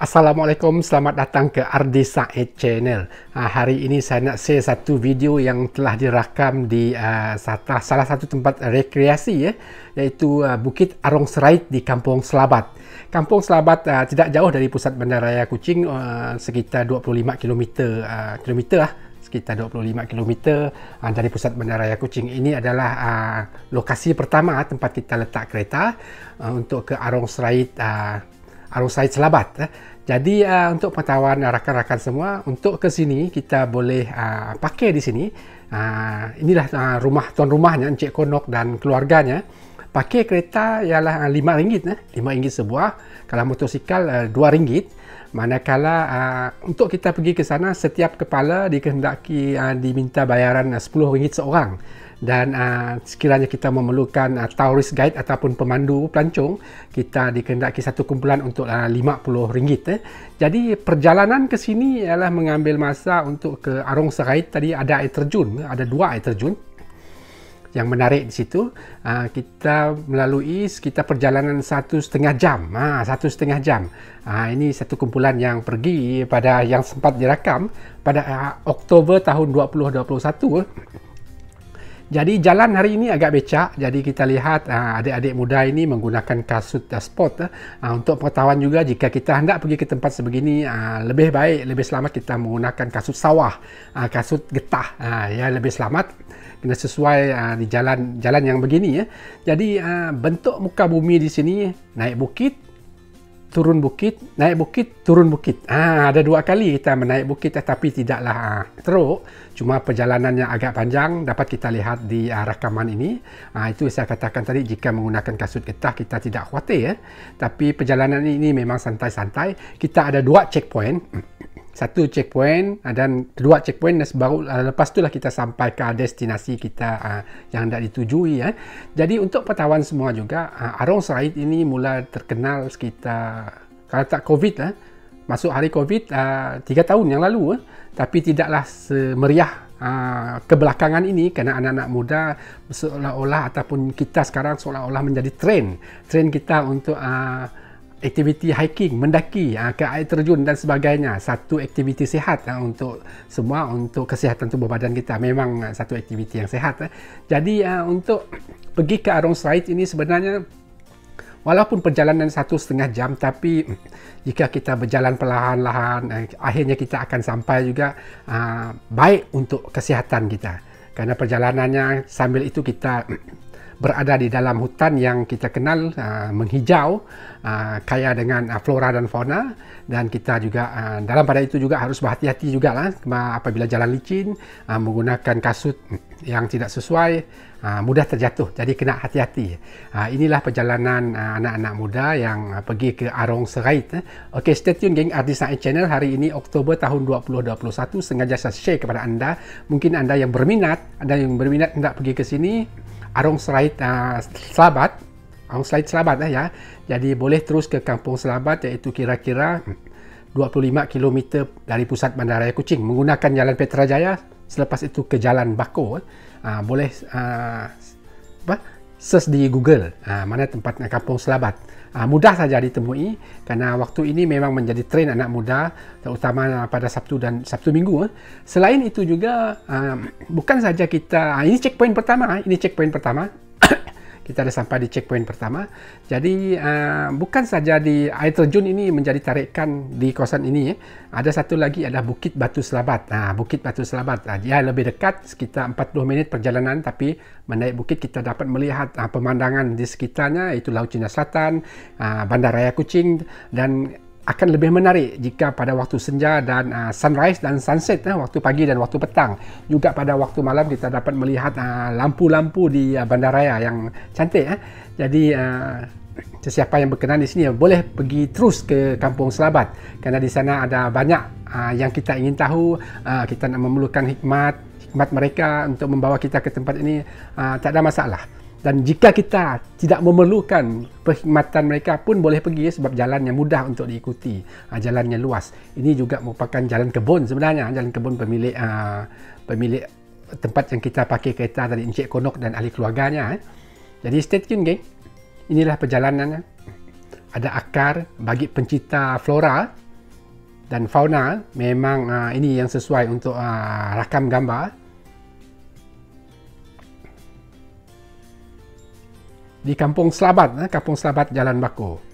Assalamualaikum, selamat datang ke Ardi Said Channel. Ha, hari ini saya nak share satu video yang telah dirakam di uh, salah satu tempat rekreasi ya, iaitu uh, Bukit Arong Serait di Kampung Selabat. Kampung Selabat uh, tidak jauh dari pusat Bandaraya Kuching, uh, sekitar 25 km uh, kilometer lah sekitar 25 km uh, dari pusat Bandaraya Kuching. Ini adalah uh, lokasi pertama tempat kita letak kereta uh, untuk ke Arong Serait uh, Arong Serait Selabat. Uh. Jadi uh, untuk pengetahuan rakan-rakan semua, untuk ke sini kita boleh uh, pakai di sini. Uh, inilah uh, rumah tuan rumahnya Encik Konok dan keluarganya. Pakai kereta ialah RM5 eh. RM5 sebuah. Kalau motosikal uh, RM2. Manakala uh, untuk kita pergi ke sana setiap kepala dikehendaki uh, diminta bayaran uh, RM10 seorang dan uh, sekiranya kita memerlukan uh, tourist guide ataupun pemandu pelancong kita dikehendaki satu kumpulan untuk uh, RM50 eh. jadi perjalanan ke sini ialah mengambil masa untuk ke Arong Serait tadi ada air terjun ada dua air terjun yang menarik di situ. Kita melalui sekitar perjalanan satu setengah jam satu setengah jam. Ini satu kumpulan yang pergi pada yang sempat dirakam pada Oktober tahun 2021 jadi jalan hari ini agak becak. Jadi kita lihat uh, adik-adik muda ini menggunakan kasut uh, sport. Uh, untuk pengetahuan juga jika kita hendak pergi ke tempat sebegini uh, lebih baik, lebih selamat kita menggunakan kasut sawah, uh, kasut getah. Uh, ya lebih selamat kena sesuai uh, di jalan jalan yang begini ya. Jadi uh, bentuk muka bumi di sini naik bukit turun bukit, naik bukit, turun bukit. Ah, ada dua kali kita menaik bukit tetapi tidaklah ah, teruk. Cuma perjalanannya agak panjang dapat kita lihat di ah, rakaman ini. Ah, itu saya katakan tadi jika menggunakan kasut getah kita tidak khawatir ya. Tapi perjalanan ini memang santai-santai. Kita ada dua checkpoint satu checkpoint uh, dan kedua checkpoint dan baru uh, lepas itulah kita sampai ke destinasi kita uh, yang hendak ditujui ya. Jadi untuk pengetahuan semua juga Arong Serait ini mula terkenal sekitar kalau tak covid lah masuk hari covid tiga tahun yang lalu uh, tapi tidaklah semeriah kebelakangan ini kerana anak-anak muda seolah-olah ataupun kita sekarang seolah-olah menjadi trend trend kita untuk uh, aktiviti hiking, mendaki uh, ke air terjun dan sebagainya. Satu aktiviti sihat uh, untuk semua untuk kesihatan tubuh badan kita. Memang uh, satu aktiviti yang sihat. Uh. Jadi untuk pergi ke Arong Serait ini sebenarnya walaupun perjalanan satu setengah jam tapi jika kita berjalan perlahan-lahan uh, akhirnya kita akan sampai juga uh, baik untuk kesihatan kita. Kerana perjalanannya sambil itu kita berada di dalam hutan yang kita kenal uh, menghijau uh, kaya dengan uh, flora dan fauna. Dan kita juga uh, dalam pada itu juga harus berhati-hati juga lah apabila jalan licin uh, menggunakan kasut yang tidak sesuai uh, mudah terjatuh. Jadi kena hati-hati. Uh, inilah perjalanan uh, anak-anak muda yang uh, pergi ke Arong Serait eh. ok stay tune geng Artis Science Channel. Hari ini Oktober tahun 2021 sengaja saya share kepada anda. Mungkin anda yang berminat anda yang berminat hendak pergi ke sini Arong Serait uh, Selabat. Arong Serait Selabat uh, ya. Jadi boleh terus ke Kampung Selabat iaitu kira-kira 25 km dari pusat Bandaraya Kuching menggunakan jalan Petrajaya. Selepas itu ke jalan Bako uh, boleh uh, apa search di Google. Uh, mana tempat Kampung Selabat. Uh, mudah saja ditemui kerana waktu ini memang menjadi tren anak muda terutama pada Sabtu dan Sabtu Minggu uh. selain itu juga uh, bukan saja kita uh, ini checkpoint pertama uh, ini checkpoint pertama kita dah sampai di checkpoint pertama. Jadi uh, bukan saja di air terjun ini menjadi tarikan di kawasan ini. Eh. Ada satu lagi adalah Bukit Batu Selabat. Nah, Bukit Batu Selabat. Uh, dia lebih dekat sekitar 40 minit perjalanan tapi menaik bukit kita dapat melihat uh, pemandangan di sekitarnya iaitu Laut Cina Selatan, uh, Bandaraya Kuching dan akan lebih menarik jika pada waktu senja dan uh, sunrise dan sunset uh, waktu pagi dan waktu petang. Juga pada waktu malam kita dapat melihat uh, lampu-lampu di uh, bandaraya yang cantik uh. jadi uh, sesiapa yang berkenan di sini boleh pergi terus ke kampung Selabat. Kerana di sana ada banyak uh, yang kita ingin tahu uh, kita nak memerlukan hikmat hikmat mereka untuk membawa kita ke tempat ini uh, tak ada masalah dan jika kita tidak memerlukan perkhidmatan mereka pun boleh pergi sebab jalannya mudah untuk diikuti. Uh, jalannya luas. Ini juga merupakan jalan kebun sebenarnya jalan kebun pemilik uh, pemilik tempat yang kita pakai kereta tadi Encik Konok dan ahli keluarganya eh. jadi stay tune geng. Inilah perjalanannya. Ada akar bagi pencipta flora dan fauna. Memang uh, ini yang sesuai untuk rakam gambar di Kampung Selabat, eh, Kampung Selabat Jalan Bako.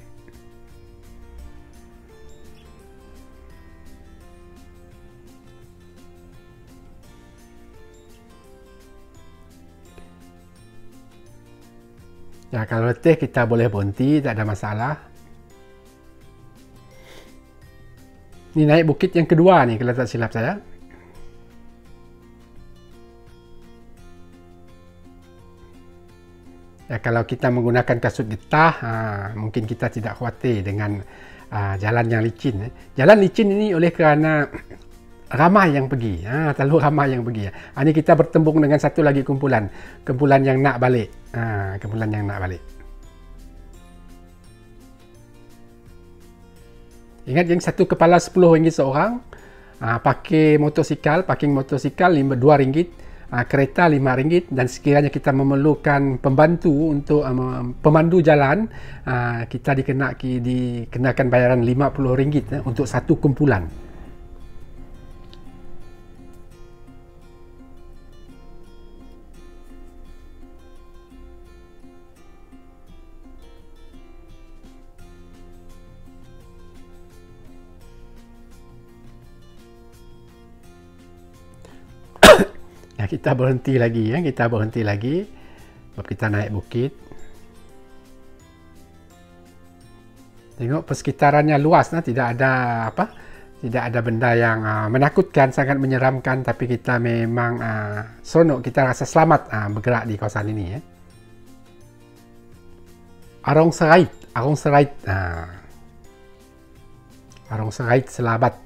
Ya, kalau letih kita boleh berhenti, tak ada masalah. Ini naik bukit yang kedua ni kalau tak silap saya. Ya, kalau kita menggunakan kasut getah, ha, mungkin kita tidak khawatir dengan ha, jalan yang licin. Eh. Jalan licin ini oleh kerana ramai yang pergi. Ha, terlalu ramai yang pergi. Ha, ini kita bertembung dengan satu lagi kumpulan. Kumpulan yang nak balik. Ha, kumpulan yang nak balik. Ingat yang satu kepala RM10 seorang. Ha, pakai motosikal, parking motosikal RM2 uh, kereta RM5 dan sekiranya kita memerlukan pembantu untuk uh, pemandu jalan uh, kita dikenaki dikenakan bayaran RM50 uh, untuk satu kumpulan kita berhenti lagi ya kita berhenti lagi. Sebab kita naik bukit. Tengok persekitarannya luas nah. Tidak ada apa tidak ada benda yang uh, menakutkan sangat menyeramkan. Tapi kita memang uh, seronok. Kita rasa selamat uh, bergerak di kawasan ini ya Arong Serait. Arong Serait uh, Arong Serait Selabat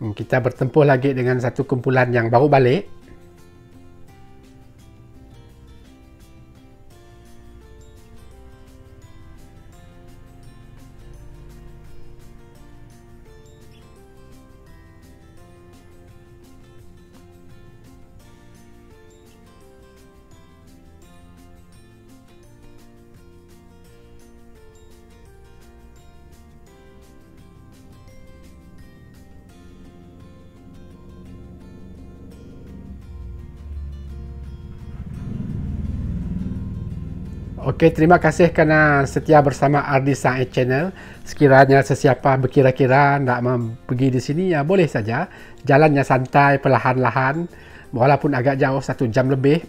kita bertempuh lagi dengan satu kumpulan yang baru balik Okey, terima kasih kerana setia bersama Ardi Sa'id Channel. Sekiranya sesiapa berkira-kira nak pergi di sini, ya boleh saja. Jalannya santai, perlahan-lahan. Walaupun agak jauh, satu jam lebih.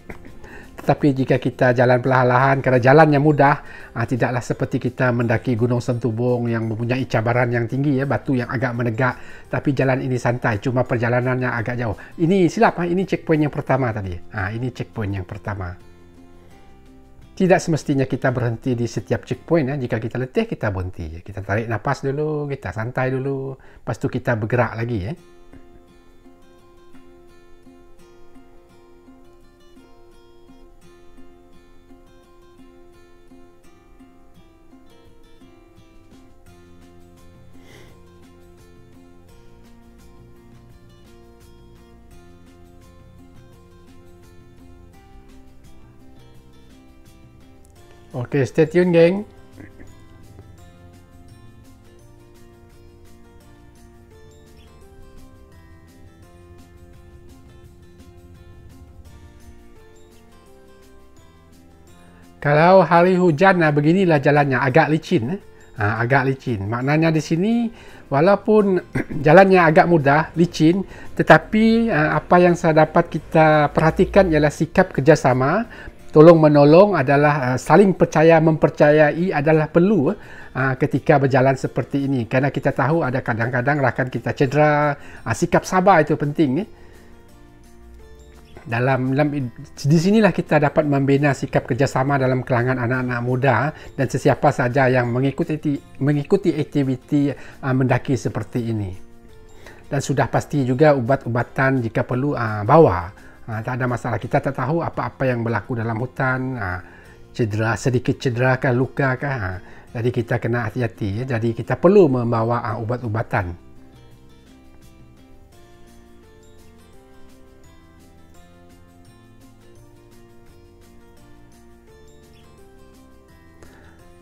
Tetapi jika kita jalan perlahan-lahan, kerana jalannya mudah, ah, tidaklah seperti kita mendaki Gunung Sentubung yang mempunyai cabaran yang tinggi, ya, batu yang agak menegak. Tapi jalan ini santai, cuma perjalanannya agak jauh. Ini silap, ah, ini checkpoint yang pertama tadi. Ah, ini checkpoint yang pertama tidak semestinya kita berhenti di setiap checkpoint ya. jika kita letih kita berhenti kita tarik nafas dulu kita santai dulu. Lepas tu kita bergerak lagi ya Okay, stay tune, geng. Kalau hari hujan, nah, beginilah jalannya. Agak licin. Ha, agak licin. Maknanya di sini, walaupun jalannya agak mudah, licin, tetapi uh, apa yang saya dapat kita perhatikan ialah sikap kerjasama tolong menolong adalah uh, saling percaya mempercayai adalah perlu uh, ketika berjalan seperti ini. Kerana kita tahu ada kadang-kadang rakan kita cedera uh, sikap sabar itu penting eh. dalam, dalam di sinilah kita dapat membina sikap kerjasama dalam kalangan anak-anak muda dan sesiapa saja yang mengikuti mengikuti aktiviti uh, mendaki seperti ini. Dan sudah pasti juga ubat-ubatan jika perlu uh, bawa Ha, tak ada masalah. Kita tak tahu apa-apa yang berlaku dalam hutan. Ha, cedera, sedikit cedera kan, luka kan. Ha, jadi kita kena hati-hati. Ya. Jadi kita perlu membawa ha, ubat-ubatan.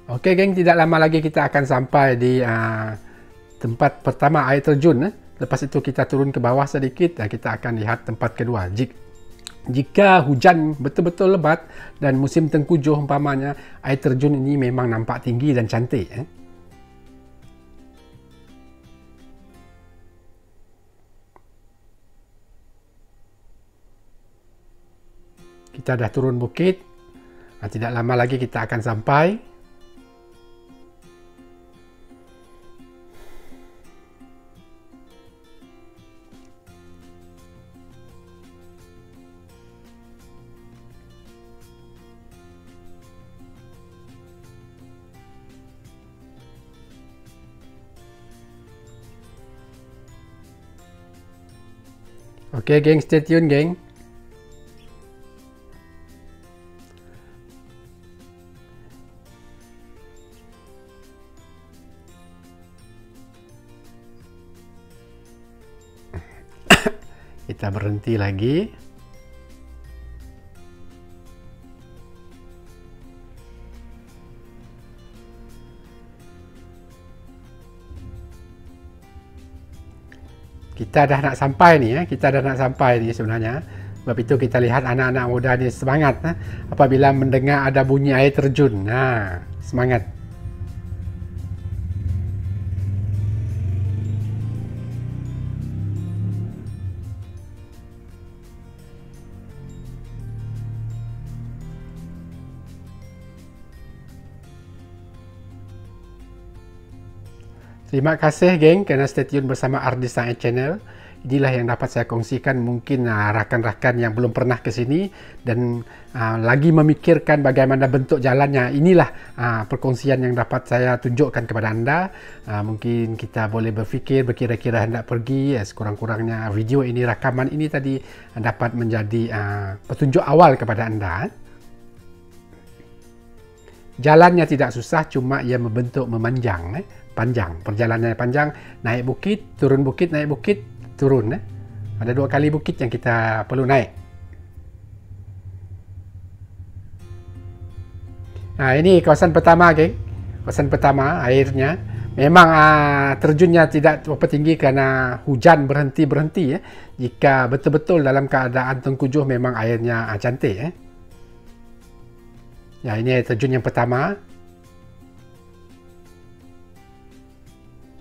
Okey geng, tidak lama lagi kita akan sampai di uh, tempat pertama air terjun. Eh. Lepas itu kita turun ke bawah sedikit dan kita akan lihat tempat kedua. Jik, jika hujan betul-betul lebat dan musim tengkujuh umpamanya, air terjun ini memang nampak tinggi dan cantik. Eh. Kita dah turun bukit. Tidak lama lagi kita akan sampai. Okay, geng, stay tune, geng. Kita berhenti lagi. Kita dah nak sampai ni ya kita dah nak sampai ni sebenarnya. Sebab itu kita lihat anak-anak muda ni semangat ha? apabila mendengar ada bunyi air terjun ha semangat Terima kasih geng kerana stay tune bersama Ardi Science Channel. Inilah yang dapat saya kongsikan mungkin uh, rakan-rakan yang belum pernah ke sini dan uh, lagi memikirkan bagaimana bentuk jalannya. Inilah uh, perkongsian yang dapat saya tunjukkan kepada anda. Uh, mungkin kita boleh berfikir berkira-kira hendak pergi ya, sekurang-kurangnya video ini rakaman ini tadi dapat menjadi uh, petunjuk awal kepada anda. Jalannya tidak susah cuma ia membentuk memanjang eh panjang. Perjalanan panjang naik bukit turun bukit naik bukit turun eh. Ada dua kali bukit yang kita perlu naik. Nah ini kawasan pertama geng kawasan pertama airnya. Memang uh, terjunnya tidak berapa tinggi kerana hujan berhenti berhenti eh. Jika betul-betul dalam keadaan tengkujuh memang airnya uh, cantik eh. Ya ini terjun yang pertama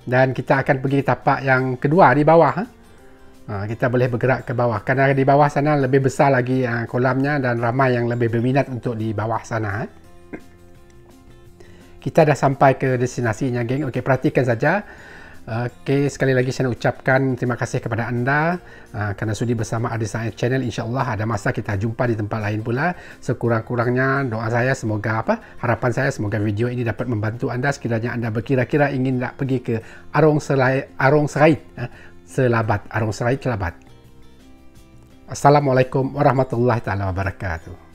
dan kita akan pergi tapak yang kedua di bawah ha? Ha, kita boleh bergerak ke bawah kerana di bawah sana lebih besar lagi ha, kolamnya dan ramai yang lebih berminat untuk di bawah sana ha? kita dah sampai ke destinasinya geng Okey, perhatikan saja Okey, sekali lagi saya nak ucapkan terima kasih kepada anda uh, kerana sudi bersama Adi Science Channel. InsyaAllah ada masa kita jumpa di tempat lain pula. Sekurang-kurangnya doa saya semoga apa? Harapan saya semoga video ini dapat membantu anda sekiranya anda berkira-kira ingin nak pergi ke Arong Selai, Arong Serait, uh, Selabat, Arong Serait Selabat. Assalamualaikum warahmatullahi taala wabarakatuh.